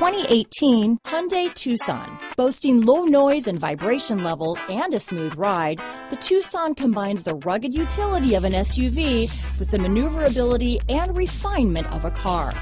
2018 Hyundai Tucson. Boasting low noise and vibration levels and a smooth ride, the Tucson combines the rugged utility of an SUV with the maneuverability and refinement of a car.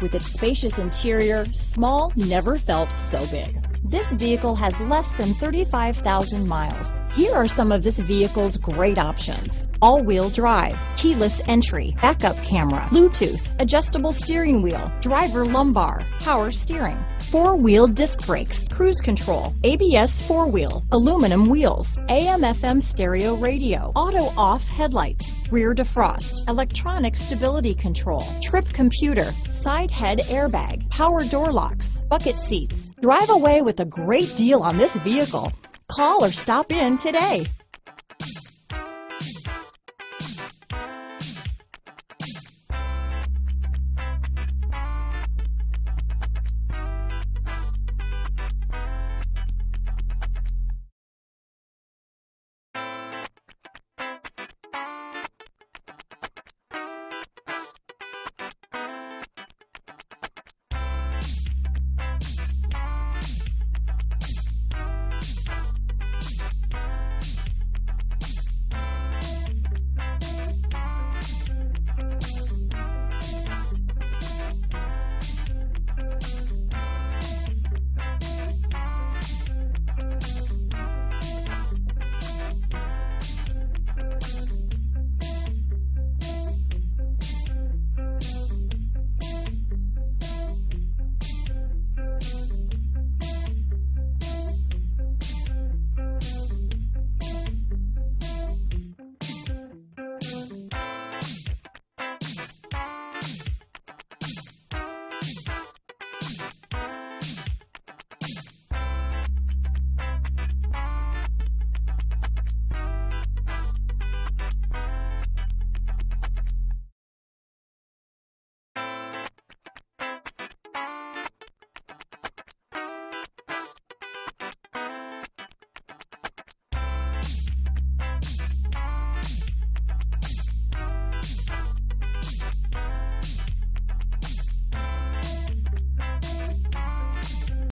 With its spacious interior, small never felt so big. This vehicle has less than 35,000 miles. Here are some of this vehicle's great options all-wheel drive, keyless entry, backup camera, Bluetooth, adjustable steering wheel, driver lumbar, power steering, four-wheel disc brakes, cruise control, ABS four-wheel, aluminum wheels, AM FM stereo radio, auto-off headlights, rear defrost, electronic stability control, trip computer, side head airbag, power door locks, bucket seats. Drive away with a great deal on this vehicle. Call or stop in today.